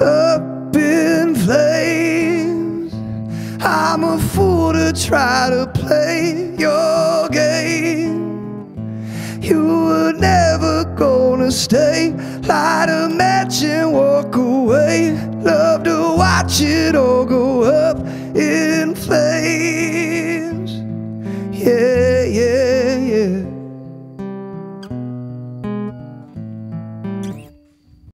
up in flames. I'm a fool to try to play your game. You were never gonna stay. Light a match and walk away. Love to watch it all go up in flames. Yeah, yeah.